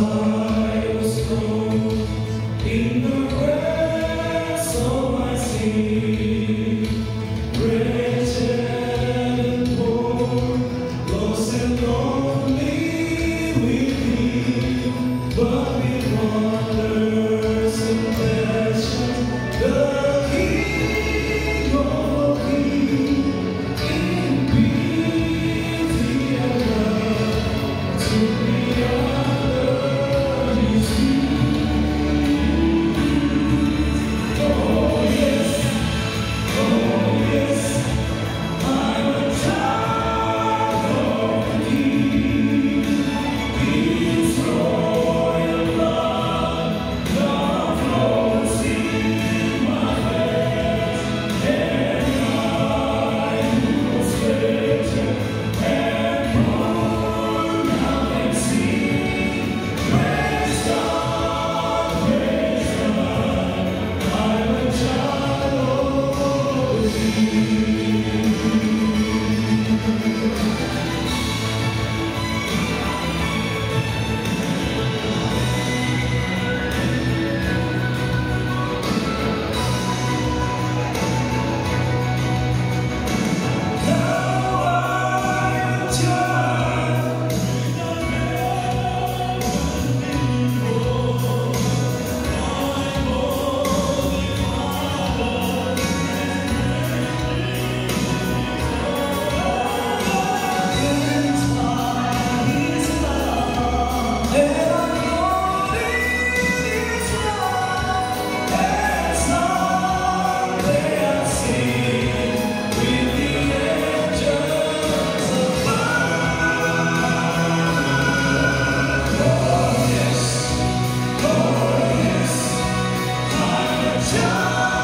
I was in the grass of my sin. Sing.